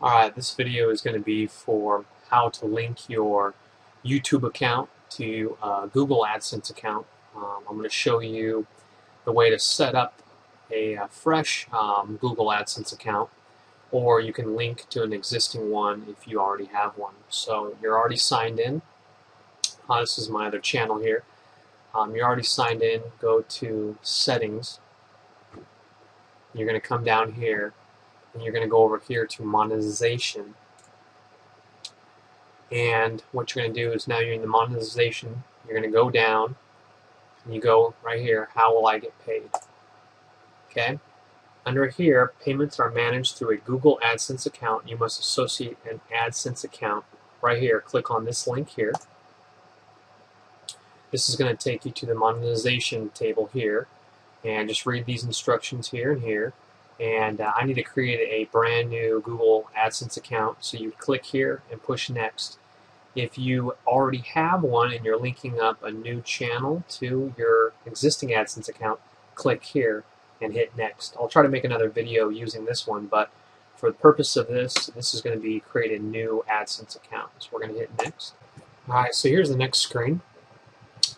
Alright, this video is going to be for how to link your YouTube account to a Google AdSense account. Um, I'm going to show you the way to set up a, a fresh um, Google AdSense account or you can link to an existing one if you already have one. So you're already signed in. Uh, this is my other channel here. Um, you're already signed in. Go to Settings. You're going to come down here and you're going to go over here to monetization. And what you're going to do is now you're in the monetization you're going to go down and you go right here how will I get paid? Okay? Under here payments are managed through a Google AdSense account. You must associate an AdSense account right here. Click on this link here. This is going to take you to the monetization table here. And just read these instructions here and here and uh, I need to create a brand new Google AdSense account. So you click here and push next. If you already have one and you're linking up a new channel to your existing AdSense account, click here and hit next. I'll try to make another video using this one, but for the purpose of this, this is going to be create a new AdSense account. So we're going to hit next. Alright, so here's the next screen.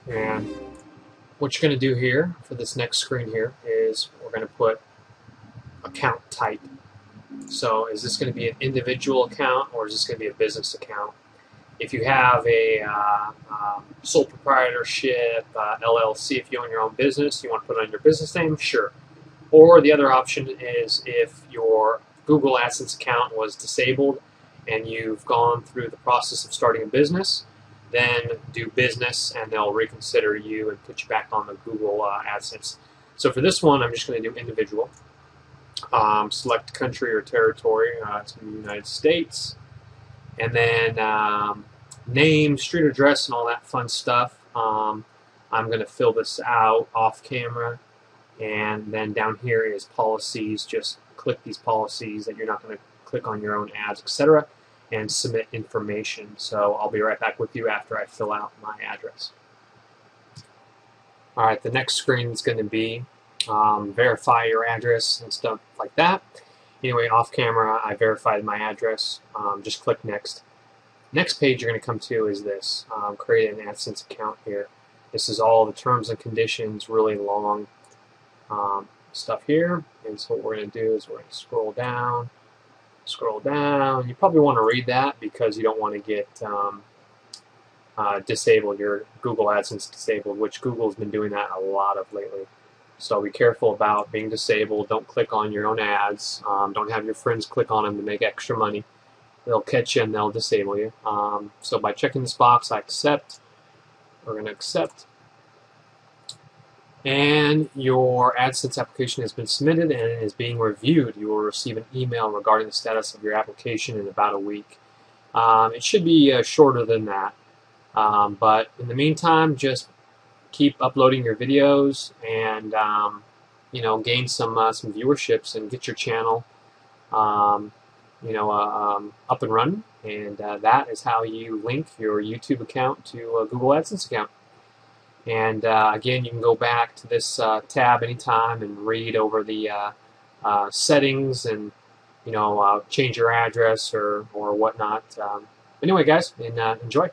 And what you're going to do here for this next screen here is we're going to put account type. So is this going to be an individual account or is this going to be a business account? If you have a uh, um, sole proprietorship, uh, LLC, if you own your own business, you want to put on your business name, sure. Or the other option is if your Google AdSense account was disabled and you've gone through the process of starting a business, then do business and they'll reconsider you and put you back on the Google uh, AdSense. So for this one, I'm just going to do individual um, select country or territory. Uh, to the United States. And then um, name, street address, and all that fun stuff. Um, I'm going to fill this out off camera. And then down here is policies. Just click these policies that you're not going to click on your own ads, etc. And submit information. So I'll be right back with you after I fill out my address. Alright, the next screen is going to be um, verify your address and stuff like that. Anyway, off camera, I verified my address. Um, just click next. Next page you're going to come to is this. Um, create an AdSense account here. This is all the terms and conditions, really long um, stuff here. And so what we're going to do is we're going to scroll down, scroll down. You probably want to read that because you don't want to get um, uh, disabled, your Google AdSense disabled, which Google's been doing that a lot of lately. So be careful about being disabled. Don't click on your own ads. Um, don't have your friends click on them to make extra money. They'll catch you and they'll disable you. Um, so by checking this box, I accept. We're going to accept. And your AdSense application has been submitted and is being reviewed. You will receive an email regarding the status of your application in about a week. Um, it should be uh, shorter than that. Um, but in the meantime, just keep uploading your videos and um, you know gain some uh, some viewerships and get your channel um, you know uh, um, up and running. And uh, that is how you link your YouTube account to a Google AdSense account. And uh, again you can go back to this uh, tab anytime and read over the uh, settings and you know change your address or or whatnot. Um, anyway guys and enjoy